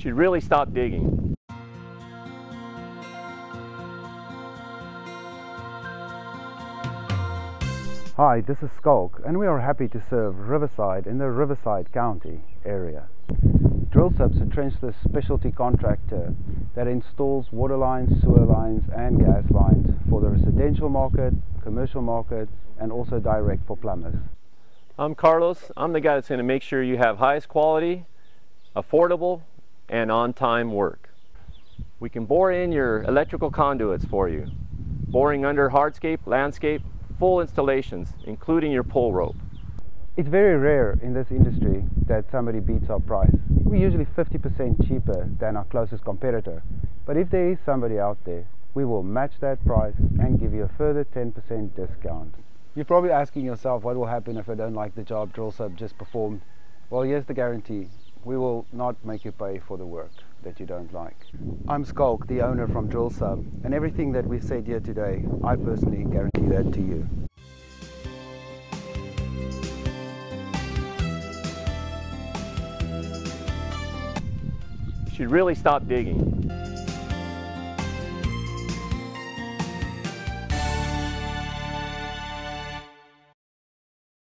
should really stop digging. Hi, this is Skulk and we are happy to serve Riverside in the Riverside County area. Drill Sub's a trenchless specialty contractor that installs water lines, sewer lines and gas lines for the residential market, commercial market and also direct for plumbers. I'm Carlos. I'm the guy that's going to make sure you have highest quality, affordable, and on-time work. We can bore in your electrical conduits for you, boring under hardscape, landscape, full installations, including your pull rope. It's very rare in this industry that somebody beats our price. We're usually 50% cheaper than our closest competitor. But if there is somebody out there, we will match that price and give you a further 10% discount. You're probably asking yourself what will happen if I don't like the job Drill Sub just performed. Well, here's the guarantee. We will not make you pay for the work that you don't like. I'm Skulk, the owner from Drill Sub, and everything that we've said here today, I personally guarantee that to you. You should really stop digging.